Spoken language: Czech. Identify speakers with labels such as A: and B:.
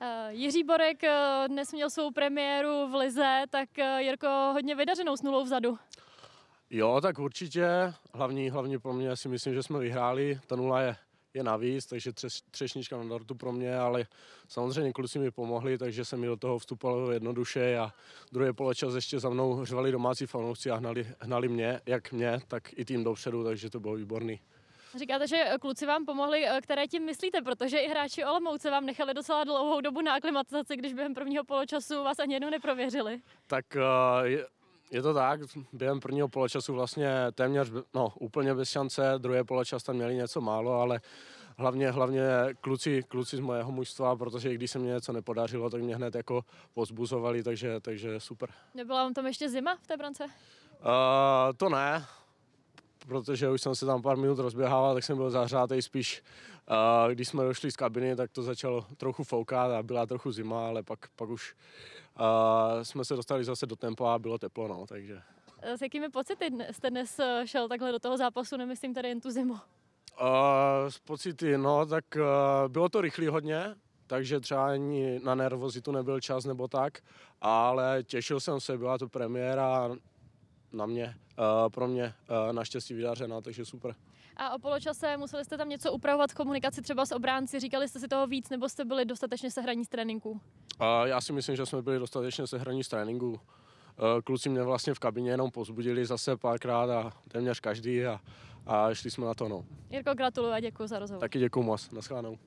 A: Uh, Jiří Borek uh, dnes měl svou premiéru v Lize, tak uh, Jirko hodně vydařenou s nulou vzadu.
B: Jo, tak určitě. Hlavní, hlavní pro mě si myslím, že jsme vyhráli. Ta nula je, je navíc, takže třeš, třešnička na dortu pro mě, ale samozřejmě kluci mi pomohli, takže se mi do toho vstupovalo jednoduše a druhý poločas ještě za mnou řvali domácí fanoušci a hnali, hnali mě, jak mě, tak i tým dopředu, takže to bylo výborný.
A: Říkáte, že kluci vám pomohli, které tím myslíte, protože i hráči Olomouce vám nechali docela dlouhou dobu na aklimatizaci, když během prvního poločasu vás ani jednou neprověřili.
B: Tak je, je to tak, během prvního poločasu vlastně téměř, no úplně bez šance, druhé poločas tam měli něco málo, ale hlavně, hlavně kluci, kluci z mojeho mužstva, protože když se mě něco nepodařilo, tak mě hned jako pozbuzovali, takže, takže super.
A: Nebyla vám tam ještě zima v té brance? Uh,
B: to ne, protože už jsem se tam pár minut rozběhával, tak jsem byl zahřátý spíš. Uh, když jsme došli z kabiny, tak to začalo trochu foukat a byla trochu zima, ale pak, pak už uh, jsme se dostali zase do tempa a bylo teplo, no, takže.
A: S jakými pocity jste dnes šel takhle do toho zápasu, nemyslím tady jen tu zimu? Uh,
B: s pocity, no, tak uh, bylo to rychlý hodně, takže třeba ani na nervozitu nebyl čas nebo tak, ale těšil jsem se, byla to premiéra, na mě, uh, pro mě uh, naštěstí vydařená, takže super.
A: A o poločase museli jste tam něco upravovat v komunikaci třeba s obránci, říkali jste si toho víc, nebo jste byli dostatečně sehraní z tréninku?
B: Já si myslím, že jsme byli dostatečně sehraní z tréninku. Uh, kluci mě vlastně v kabině jenom pozbudili zase párkrát a téměř každý a, a šli jsme na to. No.
A: Jirko, gratuluju a děkuji za rozhovor.
B: Taky děkuji moc. Naschledanou.